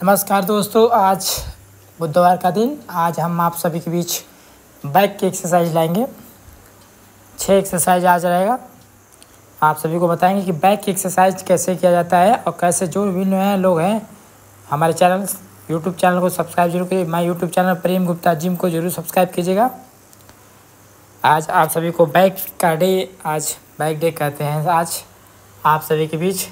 नमस्कार दोस्तों, आज बुधवार का दिन। आज हम आप सभी के बीच बैक की एक्सरसाइज लाएँगे। छः एक्सरसाइज आज रहेगा। आप सभी को बताएँगे कि बैक की एक्सरसाइज कैसे किया जाता है और कैसे जो भी नए लोग हैं, हमारे चैनल यूट्यूब चैनल को सब्सक्राइब ज़रूर करिए। My YouTube channel Prem Gupta gym को ज़रूर सब्सक्राइब कीजिएगा। आज आप सभी को बैक का डे आज बैक डे कहते हैं। आज आप सभी के बीच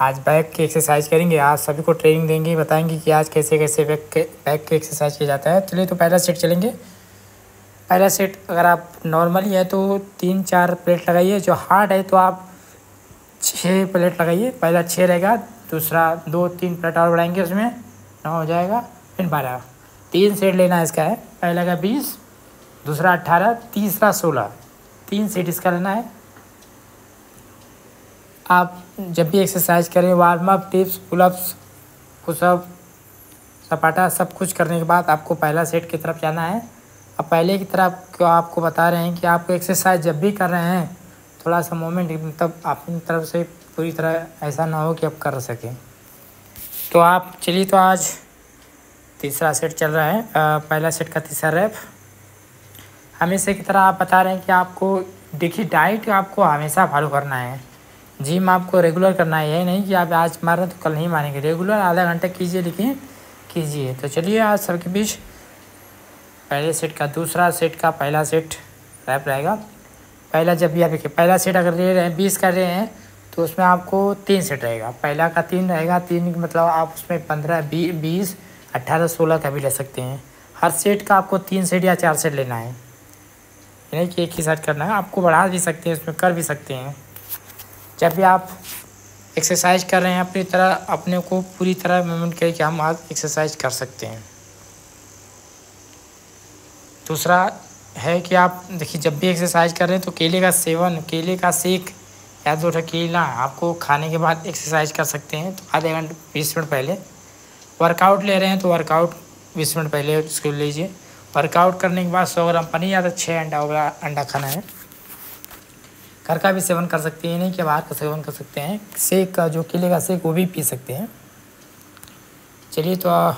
आज बैक की एक्सरसाइज करेंगे। आज सभी को ट्रेनिंग देंगे, बताएँगे कि आज कैसे कैसे बैक के बैक की एक्सरसाइज किया जाता है। चलिए तो पहला सेट चलेंगे। पहला सेट अगर आप नॉर्मली है तो तीन चार प्लेट लगाइए। जो हार्ड है तो आप छः प्लेट लगाइए। पहला छः रहेगा, दूसरा दो, तीन प्लेट और बढ़ाएँगे उसमें। नौ हो जाएगा, फिर बारह। तीन सेट लेना है इसका है। पहला का बीस, दूसरा अट्ठारह तीसरा सोलह। तीन सेट इसका लेना है। आप जब भी एक्सरसाइज करें warm up tips pullups pushup सपाटा सब कुछ करने के बाद आपको पहला सेट की तरफ़ जाना है। अब पहले की तरफ़ आपको बता रहे हैं कि आपको एक्सरसाइज जब भी कर रहे हैं थोड़ा सा मोमेंट मतलब अपनी तरफ़ से पूरी तरह ऐसा ना हो कि आप कर सकें। तो आप चलिए तो आज तीसरा सेट चल रहा है। आ, पहला सेट का तीसरा रैप हमेशा की तरह आप बता रहे हैं कि आपको देखिए डाइट आपको हमेशा फॉलो करना है। जिम आपको रेगुलर करना है यही नहीं कि आप आज मार रहे तो कल नहीं मारेंगे। रेगुलर आधा घंटा कीजिए लेकिन कीजिए। तो चलिए आज सबके बीच पहले सेट का दूसरा सेट का पहला सेट रैप रहेगा। पहला जब भी आप देखिए पहला सेट अगर ले रहे हैं बीस कर रहे हैं तो उसमें आपको तीन सेट रहेगा। पहला का तीन रहेगा तीन मतलब आप उसमें पंद्रह बी, बीस अट्ठारह सोलह का भी ले सकते हैं। हर सेट का आपको तीन सेट या चार सेट लेना है। यानी कि एक ही सेट करना है। आपको बढ़ा भी सकते हैं उसमें कर भी सकते हैं। जब भी आप एक्सरसाइज कर रहे हैं, अपनी तरह, अपने को पूरी तरह मूवमेंट करें कि हम आज एक्सरसाइज कर सकते हैं। दूसरा है कि आप, देखिए, जब भी एक्सरसाइज कर रहे हैं तो केले का सेवन, केले का सेक या दो केला आपको खाने के बाद एक्सरसाइज कर सकते हैं। तो आधे घंटे, बीस मिनट पहले। वर्कआउट ले रहे हैं तो वर्कआउट बीस मिनट पहले उसको लीजिए। वर्कआउट करने के बाद, सौ ग्राम पनीर या तो छः अंडा अंडा खाना है। घर का भी सेवन कर सकते हैं, नहीं कि बाहर का सेवन कर सकते हैं। सेक का, जो केले का सेक, वो भी पी सकते हैं। चलिए तो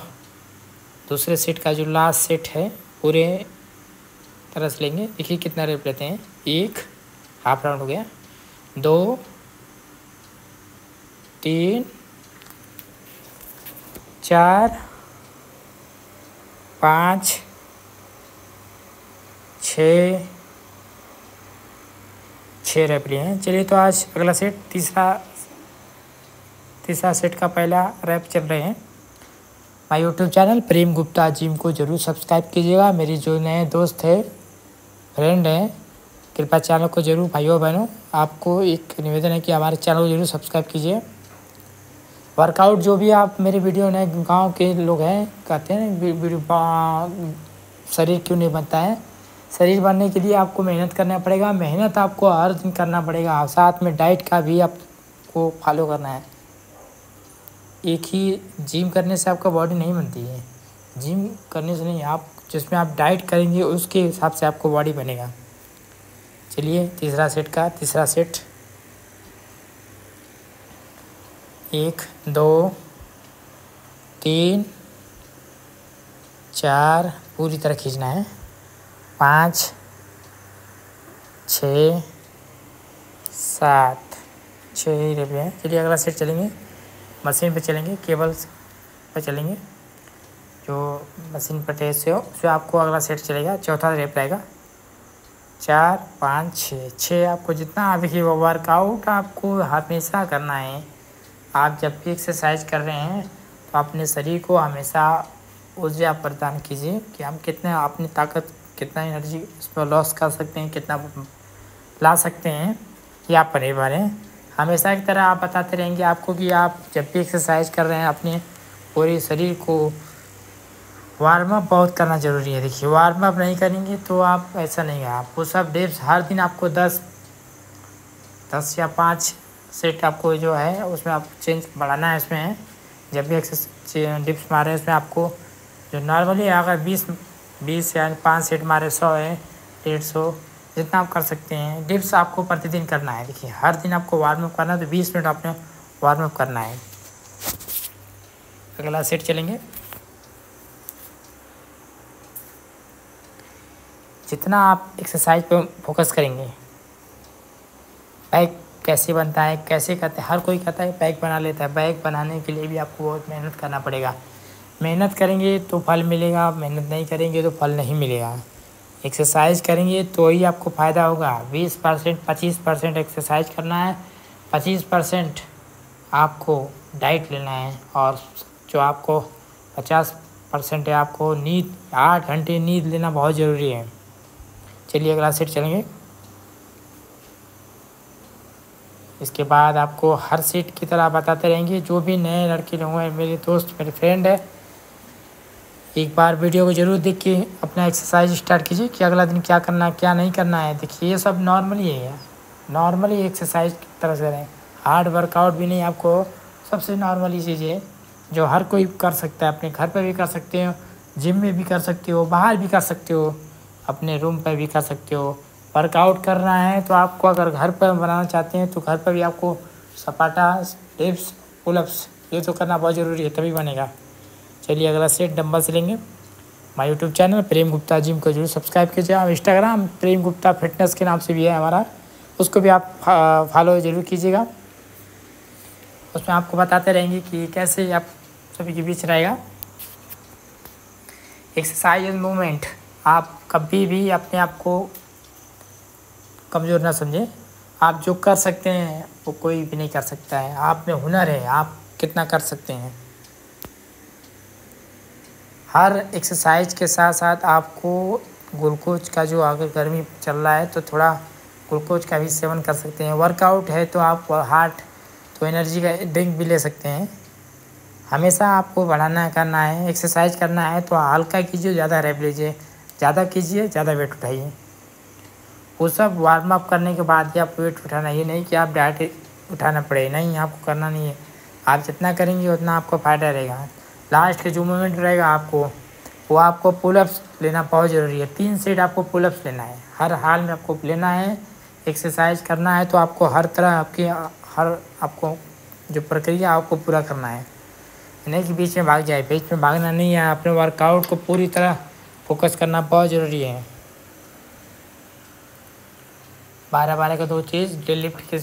दूसरे सेट का जो लास्ट सेट है, पूरे तरह से लेंगे। देखिए कितना रेप लेते हैं। एक हाफ़ राउंड हो गया। दो, तीन, चार, पाँच, छ छः रेप लिए हैं। चलिए तो आज अगला सेट तीसरा तीसरा सेट का पहला रैप चल रहे हैं। My YouTube channel Prem Gupta gym को ज़रूर सब्सक्राइब कीजिएगा। मेरे जो नए दोस्त है फ्रेंड हैं, कृपया चैनल को ज़रूर भाइयों बहनों, आपको एक निवेदन है कि हमारे चैनल को ज़रूर सब्सक्राइब कीजिए। वर्कआउट जो भी आप मेरे वीडियो नए गाँव के लोग हैं, कहते हैं, शरीर क्यों नहीं बनता है? शरीर बनने के लिए आपको मेहनत करना पड़ेगा, मेहनत आपको हर दिन करना पड़ेगा। और साथ में डाइट का भी आपको फॉलो करना है। एक ही जिम करने से आपका बॉडी नहीं बनती है। जिम करने से नहीं, आप जिसमें आप डाइट करेंगे, उसके हिसाब से आपको बॉडी बनेगा। चलिए, तीसरा सेट का, तीसरा सेट। एक, दो, तीन, चार, पूरी तरह खींचना है। पाँच, छ, सात। छः ही रेप हैं। चलिए अगला सेट चलेंगे। मशीन पे चलेंगे, केबल पे चलेंगे। जो मशीन पर टेस्ट से हो उसमें आपको अगला सेट चलेगा। चौथा रेप रहेगा। चार, पाँच, छः। छः आपको जितना अभी वर्कआउट आपको हमेशा करना है। आप जब भी एक्सरसाइज कर रहे हैं तो अपने शरीर को हमेशा ऊर्जा प्रदान कीजिए कि हम कितने, अपनी ताकत कितना एनर्जी पर लॉस कर सकते हैं, कितना ला सकते हैं, ये आप परिवार हैं। हमेशा की तरह आप बताते रहेंगे आपको कि आप जब भी एक्सरसाइज कर रहे हैं, अपने पूरे शरीर को वार्म अप बहुत करना ज़रूरी है। देखिए वार्म अप नहीं करेंगे तो आप ऐसा नहीं है। आपको सब डेप्स हर दिन आपको दस दस या पाँच सेट आपको जो है, उसमें आप चेंज बढ़ाना है इसमें। जब भी एक्सरसाइज डिप्स मारे, उसमें आपको जो नॉर्मली अगर बीस बीस या पाँच सेट मारे सौ है, डेढ़ सौ, जितना आप कर सकते हैं। डिप्स आपको प्रतिदिन करना है। देखिए, हर दिन आपको वार्म अप करना है तो बीस मिनट आपने वार्म अप करना है। अगला सेट चलेंगे। जितना आप एक्सरसाइज पे फोकस करेंगे बैग कैसे बनता है, कैसे करते हैं, हर कोई कहता है बैग बना लेता है। बैग बनाने के लिए भी आपको बहुत मेहनत करना पड़ेगा। मेहनत करेंगे तो फल मिलेगा, मेहनत नहीं करेंगे तो फल नहीं मिलेगा। एक्सरसाइज करेंगे तो ही आपको फ़ायदा होगा। बीस परसेंट, पच्चीस परसेंट एक्सरसाइज करना है। पच्चीस परसेंट आपको डाइट लेना है और जो आपको पचास परसेंट है, आपको नींद, आठ घंटे नींद लेना बहुत ज़रूरी है। चलिए अगला सेट चलेंगे। इसके बाद आपको हर सीट की तरह बताते रहेंगे। जो भी नए लड़के लोग हैं, मेरे दोस्त, मेरे फ्रेंड है एक बार वीडियो को ज़रूर देख के अपना एक्सरसाइज स्टार्ट कीजिए कि अगला दिन क्या करना है, क्या नहीं करना है। देखिए, ये सब नॉर्मली है नॉर्मली एक्सरसाइज की तरह से रहें। हार्ड वर्कआउट भी नहीं, आपको सबसे नॉर्मली चीज़ है, जो हर कोई कर सकता है। अपने घर पर भी कर सकते हो जिम में भी कर सकते हो, बाहर भी कर सकते हो, अपने रूम पर भी कर सकते हो। वर्कआउट करना है तो आपको अगर घर पर बनाना चाहते हैं तो घर पर भी आपको सपाटा टिप्स पुलअप्स ये तो करना बहुत ज़रूरी है, तभी बनेगा। चलिए अगला सेट डम्बल से लेंगे। My YouTube channel Prem Gupta gym को ज़रूर सब्सक्राइब कीजिए। आप इंस्टाग्राम प्रेम गुप्ता फिटनेस के नाम से भी है हमारा। उसको भी आप फॉलो ज़रूर कीजिएगा। उसमें आपको बताते रहेंगे कि कैसे आप सभी के बीच रहेगा। एक्सरसाइज एंड मूवमेंट आप कभी भी अपने आप को कमज़ोर ना समझें। आप जो कर सकते हैं, वो कोई भी नहीं कर सकता है। आप में हुनर है। आप कितना कर सकते हैं। हर एक्सरसाइज के साथ साथ आपको ग्लूकोज का जो अगर गर्मी चल रहा है तो थोड़ा ग्लूकोज का भी सेवन कर सकते हैं। वर्कआउट है तो आप हार्ट तो एनर्जी का ड्रिंक भी ले सकते हैं। हमेशा आपको बढ़ाना करना है एक्सरसाइज करना है तो हल्का कीजिए, ज़्यादा रेप लीजिए। ज़्यादा कीजिए, ज़्यादा वेट उठाइए। वो सब वार्म अप करने के बाद ही आप वेट उठाना ये नहीं कि आप डाइट उठाना पड़े, नहीं, आपको करना नहीं है। आप जितना करेंगे, उतना आपको फ़ायदा रहेगा। लास्ट के जो मोमेंट रहेगा आपको, वो आपको पुलअप्स लेना बहुत ज़रूरी है। तीन सेट आपको पुलअप्स लेना है। हर हाल में आपको लेना है एक्सरसाइज करना है तो आपको हर तरह आपकी, हर आपको जो प्रक्रिया, आपको पूरा करना है। नहीं कि बीच में भाग जाए। बीच में भागना नहीं है। अपने वर्कआउट को पूरी तरह फोकस करना बहुत ज़रूरी है। बारह बारह का दो चीज़ डेड लिफ्ट के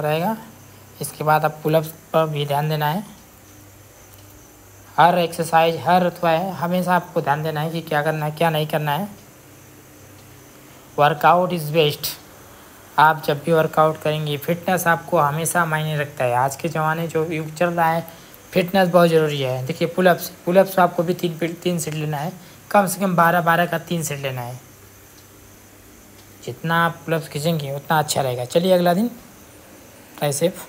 रहेगा। इसके बाद आप पुलअप्स पर भी ध्यान देना है। हर एक्सरसाइज हर अथवा है, हमेशा आपको ध्यान देना है कि क्या करना है, क्या नहीं करना है। वर्कआउट इज़ बेस्ट आप जब भी वर्कआउट करेंगे फिटनेस आपको हमेशा मायने रखता है। आज के ज़माने जो युग चल रहा है फिटनेस बहुत ज़रूरी है। देखिए पुलअप्स पुलअप्स आपको भी तीन तीन सेट लेना है। कम से कम बारह बारह का तीन सेट लेना है। जितना आप पुलअप्स खींचेंगे, उतना अच्छा रहेगा। चलिए अगला दिन। Try safe